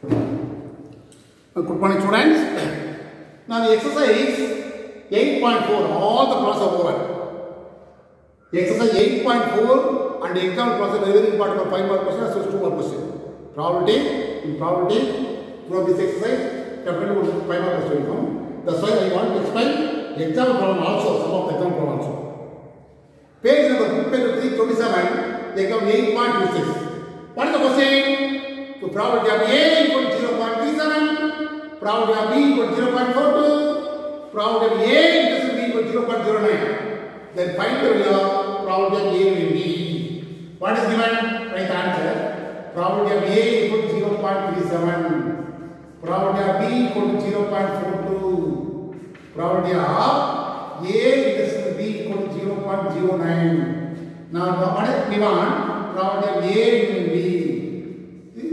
Good morning, students. Now, the exercise 8.4, all the problems are over. Exercise 8.4 and the exam process are very important for 5 mark question as well as 2 mark question. Probability, in probability, from this exercise, definitely will 5 mark question come. That's why I want to explain exam problem also, some of the exam problem also. Page number, book page 327, they 8.26. What is the question? Probability of A equal to 0.37, probability of B equal to 0.42, probability of A intersection B equal to 0.09. Then find the value of probability of A and B. What is given? Right answer. Probability of A equal to 0.37. Probability of B equal to 0.42. Probability of A intersection B equal to 0.09. Now, what is given? Probability of A and B.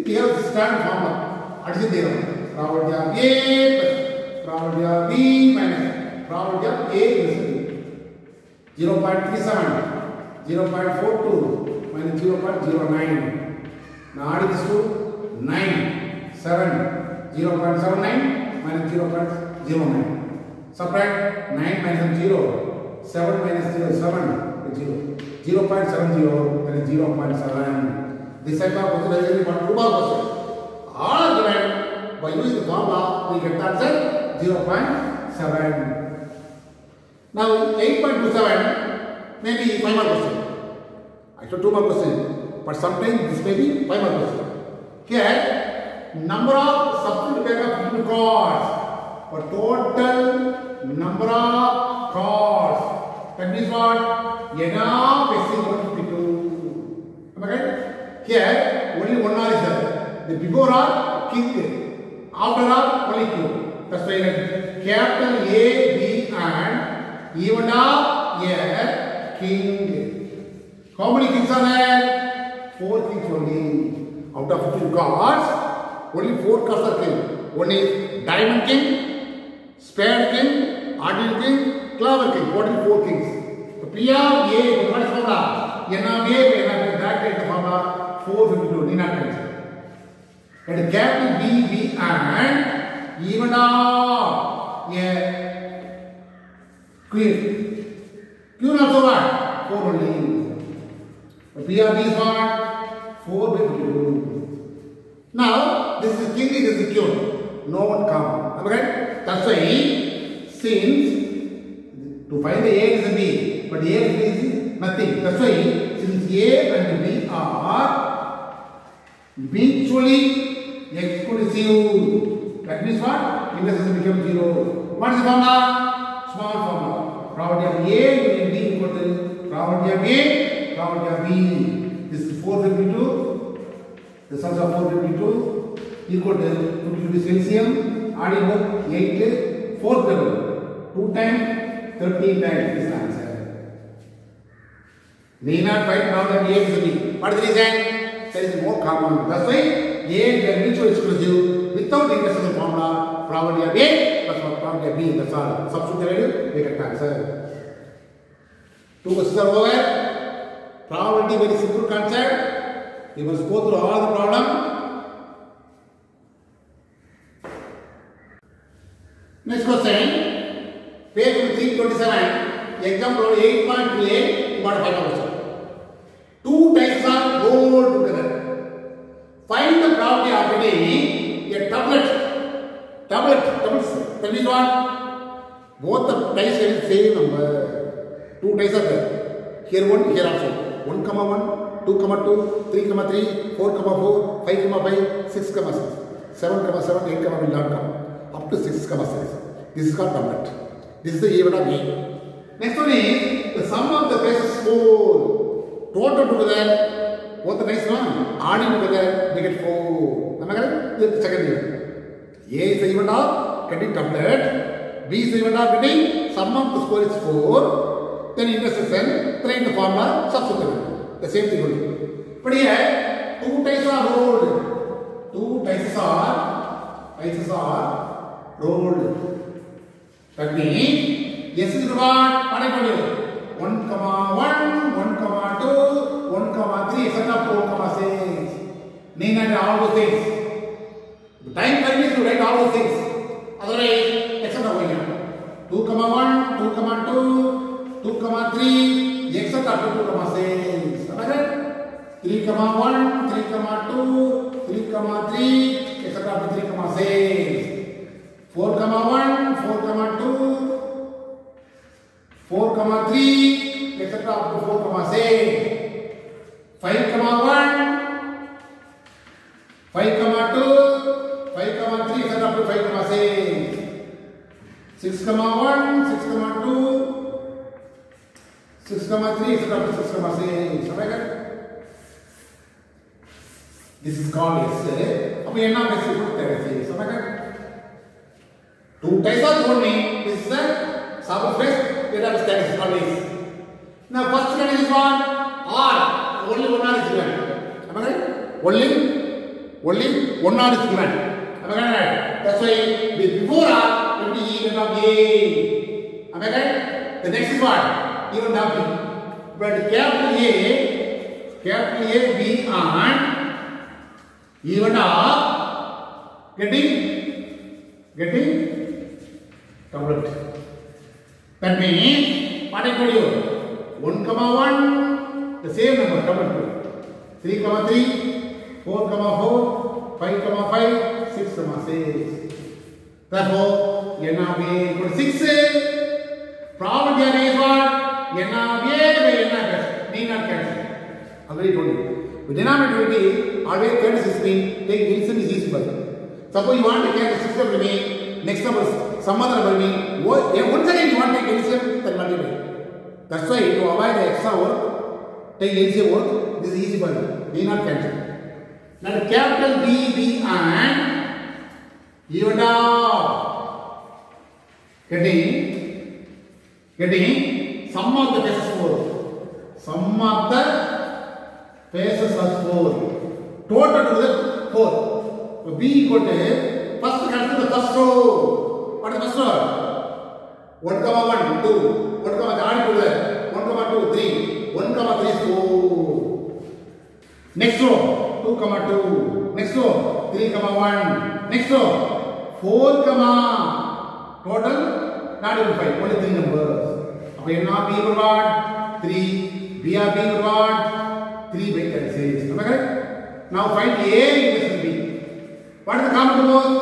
We have standard formula. Addition theorem. Probability of A plus probability of B minus probability of A B. 0.37, 0.42 minus 0.09. Now add this to 9, 7, 0.79 minus 0.09. Subtract 9 minus 0, 7 minus 0, 7, 0. 0.70 minus 0.7. This type of question is one two mark question. All are given by using the formula, we get the answer 0.7. Now 8.27 may be 5 mark question. Actually 2 mark question. But sometimes this may be 5 mark question. Here, number of substitute pair of input cards for total number of cards. That means what? N of is equal to 52. Am I right? Here, only one R is there. The before R, king. After R, only Q. That's why like capital A, B and even of a king. How many kings are there? Four kings only. Out of 15 cards, only four cards are king. One is diamond king, spade king, ordinary king, clover king. Total four kings. So P of A, what is formula? N of A, N of that is the formula 452. Need not mention. And capital B, and even of a queen. Queen also what? 4 only. But B is what? 4 by 52. Now, this is this is queen. No one come. Right? That's why, since to find the A is B, but A and B is nothing. That's why, since A and B are mutually exclusive, that means what? Intersection becomes zero. What is the formula? Small formula. Probability of A union B equal to probability of A, probability of B. This is 452. The sums of 452 equal to 52 is LCM. Adding up 8, 4 double. 2 times, 13 times is the answer. Need not find probability of A is B. What is the reason? There is more common. That's why A they are mutually exclusive without intersection formula. Probability of A plus probability of B. That's all. Substitute the value, we get the answer. Two questions are over. Probability very simple concept. You must go through all the problem. Next question. Page 327. Example 8.28. What find out question. Two types are gold Doublet. That means what? Both the dice have the same number. Two dice are there. Here one, here also. 1 comma 1, 2 comma 2, 3 comma 3, 4 comma 4, 5 comma 5, 6 comma 6, 7 comma 7, 8 comma will not come. Up to 6 comma 6. This is called doublet. This is the even of A. Next one is the sum of the bases 4. Total together, both the dice one, adding together, we get 4. Am I correct? This is the second year. A is the event of getting doublet. B is the event of getting sum of the score is 4. Then intersection, train the formula, substitute. The same thing only. But here, two dice are rolled. Two dice are, dice are rolled. That means, S is what? What I told you? 1 comma 1, 1 comma 2, 1 comma 3, etc. 4 comma 6. Name and all those things. to write all those things. Otherwise, etc. going on. 2 comma 1, 2 comma 2, 2 comma 3, etc. to 2 comma 6. Am I right? 3 comma 1, 3 comma 2, 3 comma 3, etc. to 3 comma 6. 4 comma 1, 4 comma 2, 4 comma 3, etc. up to 4 comma 6. 5 comma 1, 5 comma 2, 5 comma 3, etc. up to 5 comma 6. 6 comma 1, 6 comma 2, 6 comma 3, etc. up to 6 comma 6. Am I correct? This is called S. அப்ப என்ன பேசி கொடுத்தேன் Am I correct? Two types are told me. This is the subsurface data status always. Now first one is what? R. Only one R is given. Am I right? Only, only one R is given. Am I right? That's why the before R will be even of A. Am I right? The next is what? Even B. But capital A, capital A, B and even of getting, getting doublet. That means, what I told you, 1 comma 1, the same number, double 2. 3 comma 3, 4 comma 4, 5 comma 5, 6 comma 6. Therefore, n of a equal to 6. Probability of is what? n of a by n of s. Need not cancel. Already told you. The denominator will be always 36 mean, take LCM is easy for. Suppose you want to cancel 6 number mean, next number, some other number mean, once again you want to take LCM, then multiply. That's why to avoid the extra work, take LCM work, this is easy you. Need not cancel. Now capital B, B and even out. Getting, getting sum of the faces 4. Sum of the faces are 4. Total to the 4. So B equal to, first consider the first row. What is the first row? 1 comma 1, 2. 1 comma, add to that. 1 comma 2, 3. 1 comma 3 is 4. Next row, 2 comma 2. Next row, 3 comma 1. Next row, 4 comma. Total, not even 5, only 3 numbers. அப்ப என்ன B equal what? 3. B are B equal what? 3 by 36. Am I correct? Now find A in B. What is the common to both?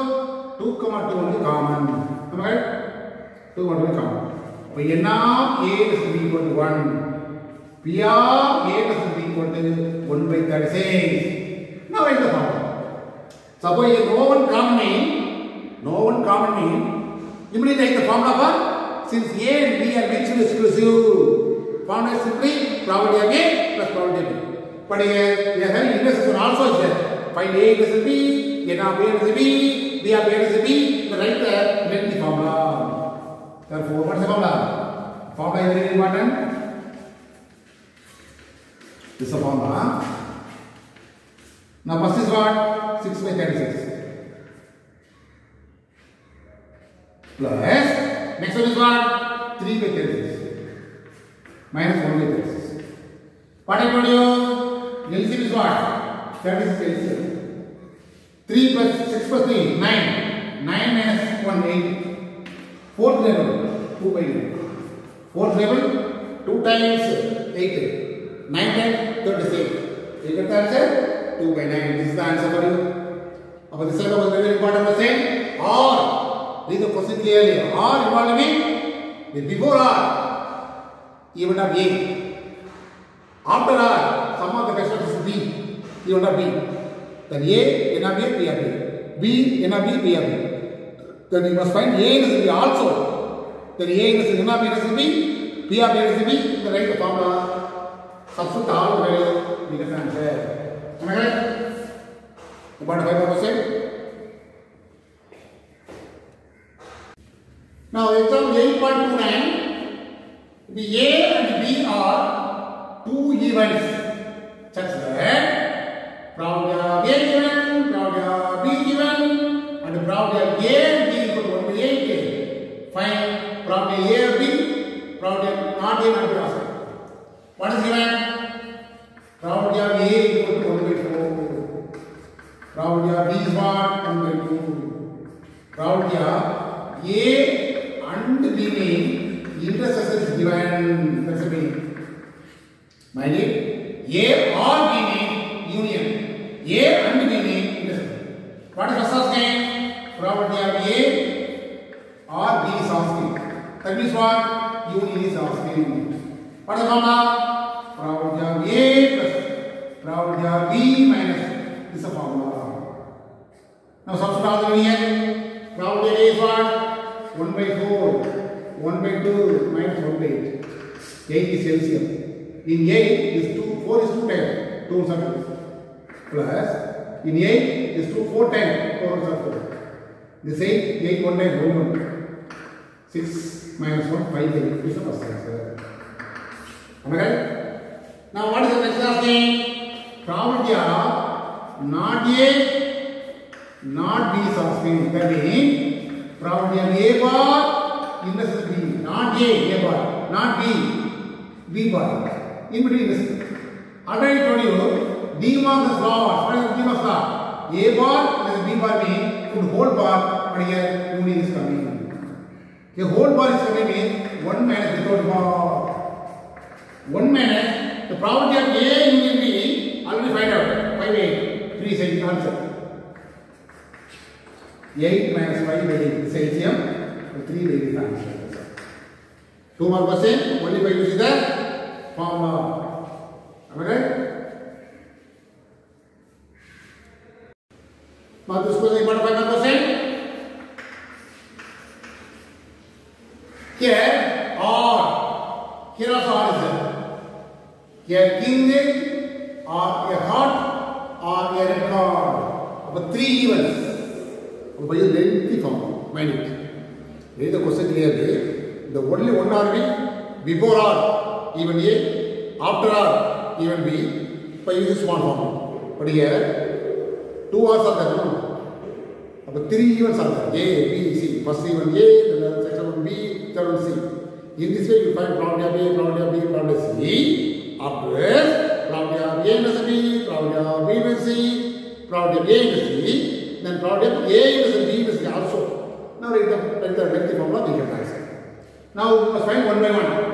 2 comma 2 only common. Am I correct? 2 comma 2 only common. அப்ப n of A is equal to 1. P of A is equal to 1 by 36. Now the formula. Suppose if no one common mean, no one common mean, immediately take the formula for since A and B are mutually exclusive. Formula is simply probability of A plus probability of B. But here we are having intersection also is there. Find A equals B, N of A equals B, B of A equals B, the right there, let the formula. Therefore, what is the formula? Formula is very important. This is the formula. Now first is what? 6 by 36. Plus, next one is what? 3 by 36. Minus 1 by 36. What I told you? LCM is what? 36 LCM. 3 plus 6 plus 3, 9. 9 minus 1, 8. Fourth level, 2 by 9. Fourth level, 2 times 8. 9 times 36. You get the answer? 2 by 9. This is the answer for you. About this one was very important was saying or read the question clearly. Or involved mean the before or even of A. After R, sum of the best is B. Even of B. Then A, N of A, B of A. B, N of B, B of B. Then you must find A is B also. Then A is N of A is B, P of A is B. Then write the formula. Substitute all the value. We get the answer. Am I correct? About five percent. Now example eight point two nine. The A and B are two events such that of A given, of B given, and of A and B equal to one by eight given. Find probability A of B, of not A not B A equal to one by four. Probability of B is what? 1 by 2. Probability of A and B mean intersection is given. That's the meaning. Mind it. A or B mean union. A and B mean intersection. What is first asking? Probability of A or B is asking. That means what? Union is asking. What is the formula? Probability of A plus probability of B minus is the formula. Now substitute all the union. Is what? 1 by 4. 1 by 2 minus 1 by 8. 8 is LCM. In 8 is 2, 4 is 2 times. 2 are 2. Plus, in 8 is 2, 4 times. 4 are 4. This 8, 8 1 times 1 1. 6 minus 1, 5 8 is the first answer. Am I right? Now what is the next asking? Probability of not A not B is asking. That means probability of A bar in the system B. Not A, A bar. Not B, B bar. In between this. Already told you, D Mark's law. What is D Mark's law? A bar plus B bar means put whole bar, but here union is coming. A whole bar is coming means 1 minus without bar. 1 minus the probability of A union B already find out. 5 8. 3 is the answer. 8 minus 5 by 8 is LCM. 3 by 8 is the answer. Two more question. Only by using the formula. Am I right? Now this is about 5 more question. Here or here also or is there. A king or a heart or a red card. About three events. ஒரு பைய lengthy form find இதே There question clear question the only one R are before R even A after R even even by use small form படிங்க 2 here, two R's அப்ப 3 even Three events are there. A, B, C. First even A, then second one B, third one C. In this way, problem find probability problem A, probability of B, probability of C. After S, probability of A minus B, probability of B minus then of A minus B minus C also. Now write the, write the lengthy formula, we can answer. Now we must find one by one.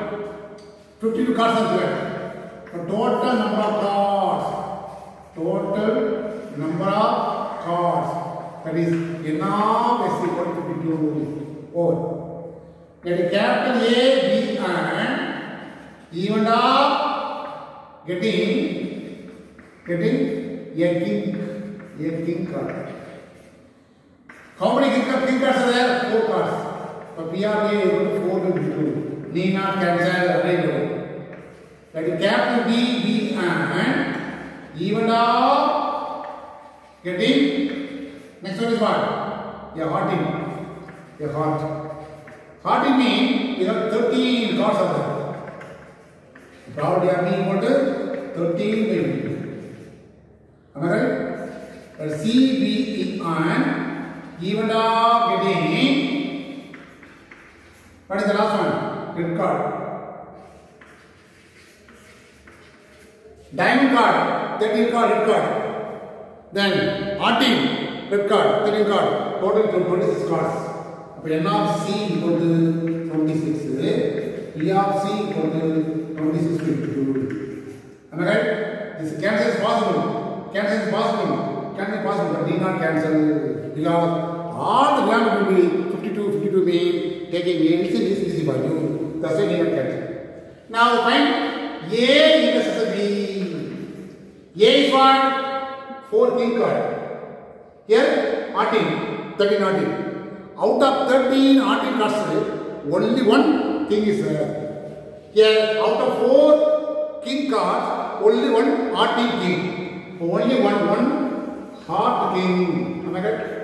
52 cards are given. The total number of cards. Total number of cards. That is n of s equal to 52 over. Get capital A, B and even of getting getting a king a king card. How many king, are there? Four cards. So P of A equal to 4 to 2. Need not cancel available. That is capital B, B and even of getting next one is what? A hearting. A heart. Hearting means you have 13 cards are there. Probability of being to 13 by 50. Am I right? But C, B, E, and even of getting what is the last one? Red card. Diamond card, 13 card, red card. Then R-team, red card, 13 card. Total to 26 cards. அப்போ N of C equal to 26. E of C equal to 26 by 2. Am I right? This cancel is possible. Cancel is possible. Cancel is possible, but need not cancel because all the grammar will be 52, 52 mean taking LCM is easy for you. That's why need not cancel. Now find A intersection B. A is what? 4 king card. Here 14, 13 14. Out of 13 14 cards, only one king is there. Here out of 4 king cards, only one hearty king. Only one, one heart king. Am I right?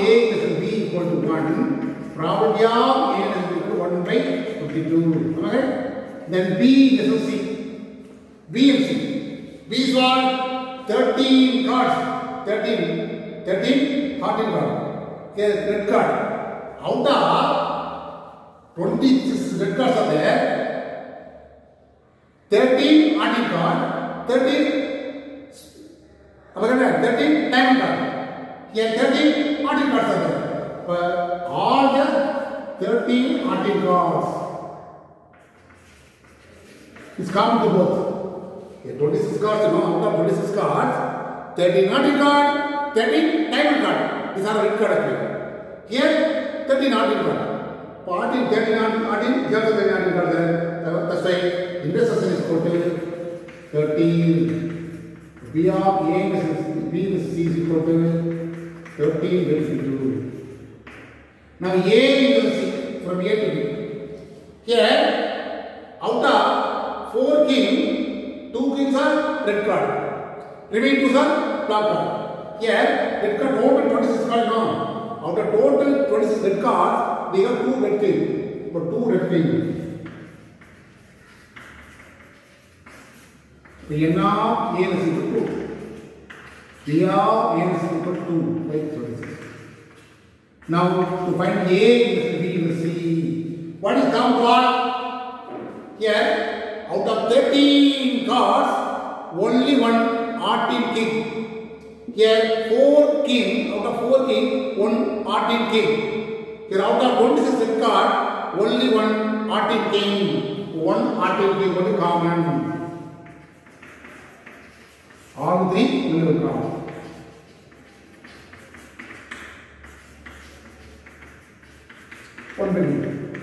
A is b equal to 1. Probability of a is equal to 1 by 52. Am I right? Then b is C. B and C. B is what? 13 cards. 13. 13 14 card. Okay, red card. Out of 26 red cards are there. 13 14 card. 30 अब अगर मैं 30 time का ये 30 article कर सकते पर all the 30 articles is come to both ये 26 cards you know out of 26 cards 13 article card 13 diamond card these are red card actually here 13 article card party 13 article here the 13 article card there that's why investor is going to 13 B of A is B is C is equal to 13 divided into now A into C from A to B here out of four king, two kings are red card. Remaining two are black card. Here, red card total 26 card now. Out of total 26 red cards, we have two red king. But two red king. The n of A is equal to 2. P of A is equal to 2 by 26. Now, to find A is B is C. What is term called? Here, out of 13 cards, only one Artin king. Here, 4 king, out of 4 king, one Artin king. Here, out of 26 card, only one Artin king. One Artin king only common. All the mineral common. One minute.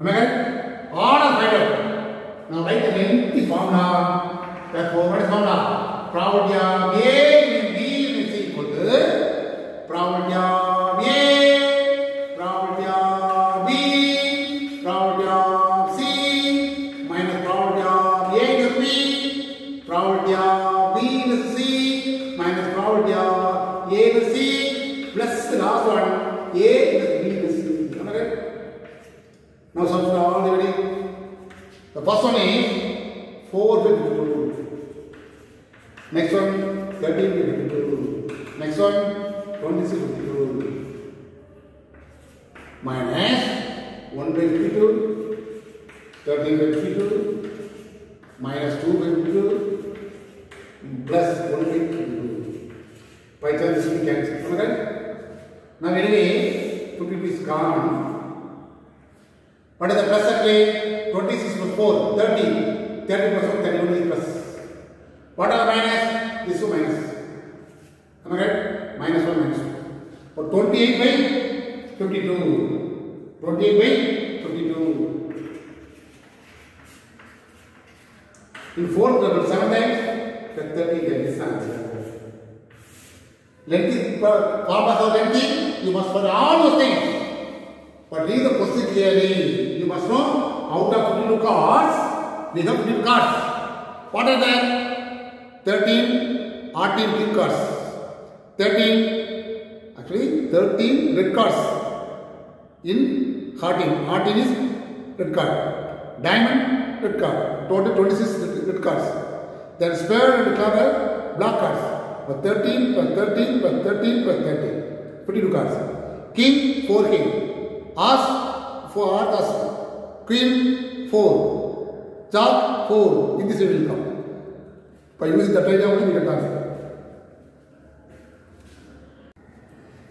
Am I correct? All are find. Now write the lengthy formula. Now anyway 52 is common. What is the plus actually? 26 plus 4, 30. 30 plus 1, 31 is plus. What are the minus? This two minus. Am I right? Minus 1, minus 1. But 28 by 52. 28 by 52. In 4, double 7 times, the 30 get this answer. Lengthy, formulas of lengthy, you must follow all those things. But read the question clearly. You must know out of 52 cards, we have 52 cards. What are there? 13 14 king cards. 13, actually 13 red cards in Harting. Harting is red card. Diamond, red card. Total 26 red cards. Then square and club black cards. But 13 plus 13 plus 13 plus 13. 52 cards. King, 4 king. As, 4 art as. Queen, 4. Jack, 4. In this way will come. By using that idea only we can answer.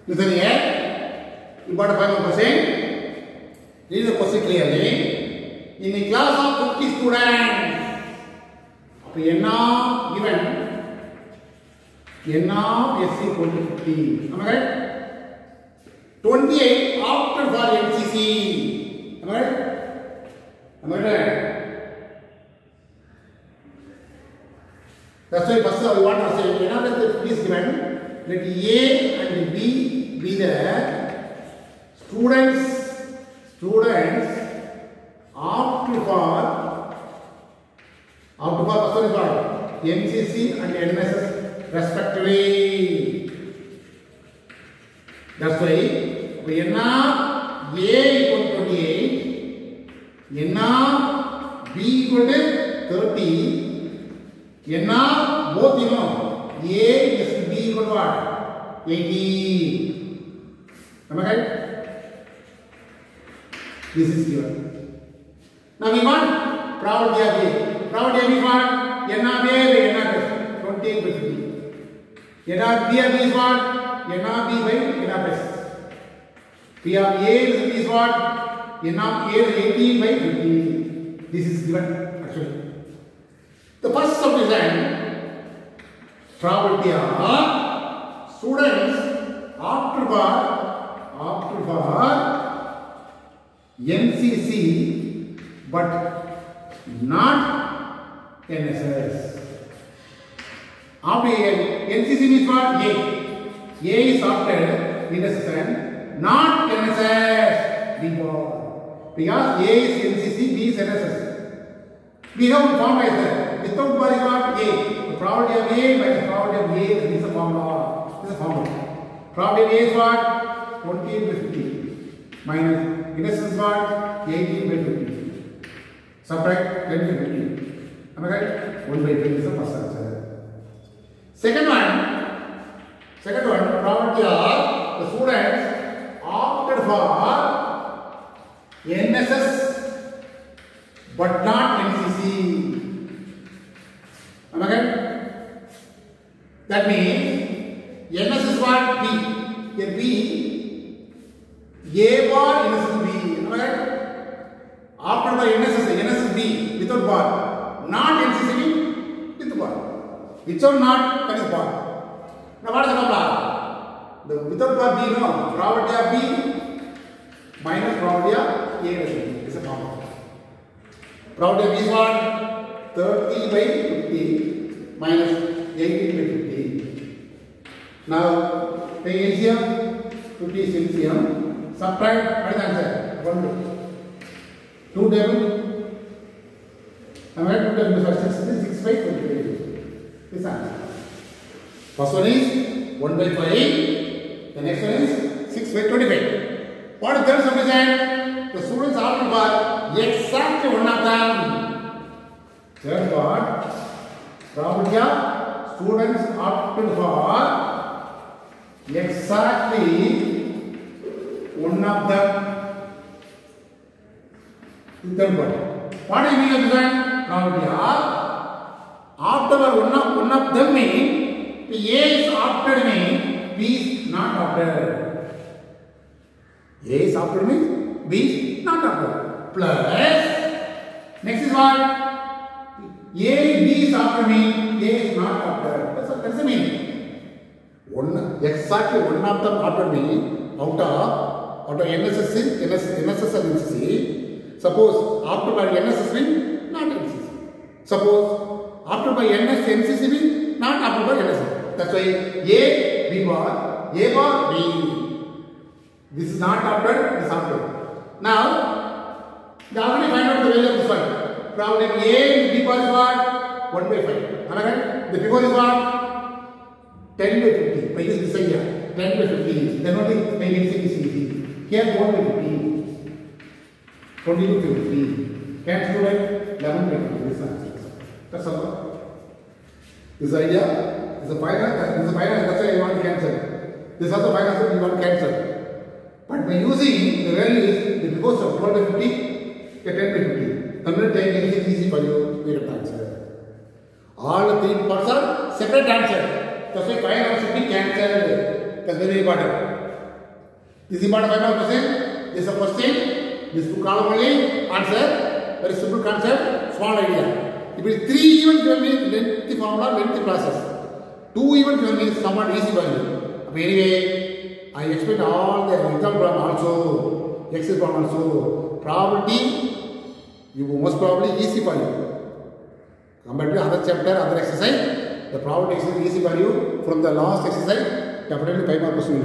Listen here. Important final question. Read the question clearly. In a class of 50 students, அப்ப என்ன given n of s equal to 50 am i right 28 after for ncc am i right am i right that's why first we want to say n of s is given let a and b be the students students after for after for first is what ncc and nss respectively. That's why n of A equal to 28, n of B equal to 30, n of both you know A is B equal to what? 80. Am I right? This is given. Now we want probability of A. Probability of A what? n of A by n of S. 28 by 50. N of P is what? N of B by N of S. P of A is, is what? N of A is 18 by 50. This is given actually. The first subdivision probability of students after for after for NCC but not NSS. After NCC means what? A. A is after and not NSS. B. Because A is NCC, B is NSS. We have formula is. Without bar is what? A. The probability of A minus probability of A is a formula. This is a formula. Probability of A is what? 20 by 50 minus is what? 18 by 50. Subtract 10 by 50. Am I right? 1 by 10 is first answer. Second one, second one, probability of the students opted for NSS but not NCC. Am I right? That means NS is what? B. A B. A bar is B. Am I right? After the NSS, NSS B without bar. Not NCC with bar. Without not, that is bar. Now what is the formula? The without bar B, no. Probability of B minus probability of A is a formula. Probability of B is what? 30 by 50 minus 18 by 50. Now, take LCM, 50 is LCM. Subtract, what is the answer? 1 2 table. Am I right? 2 table first 6 is 6 by 25. This answer. First one is 1 by 5. The next one is 6 by 25. What is third subdivision? The students opted for exactly one of them. Part. Probability of students opted for exactly one of them. The third part. What is meaning of this one? Probability of after one of one of them mean the A is after mean B is not after. A is after means B is not after. Plus next is what? A B is after mean A is not after. That's what that's the meaning. One exactly one of them after me out of out of NSS NS, NSS and NCC. Suppose after by NSS mean not NCC. Suppose after by NS NCC mean not after by NSS. That's why A B bar A bar B. This is not after this is after. Now they already find out the value of this one. Problem A and B bar is what? 1 by 5. Am I right? The before is what? 10 by 50. By this idea. 10 by 50. Then only my mixing is easy. Here 1 by 50. 20 to 50. Cancel by 11 by 50. This answer. That's all. This idea is a final. This is a final. Why you want to cancel. This is also final. So you want to cancel. But by using the values, the because of 12 by 50, get 10 by 50. Then will take anything easy for you to get an answer. All the three parts are separate answer. That's why final answer should be cancelled. That's very important. This is important final question. This is a question. This two column only answer. Very simple concept. Small idea. If it is three even given me lengthy formula, lengthy process. Two even given me somewhat easy value. But anyway, I expect all the exam problem also, Excel problem also. Probability, you most probably easy for you. Compared to other chapter, other exercise, the probability is easy for you. From the last exercise, definitely 5 mark question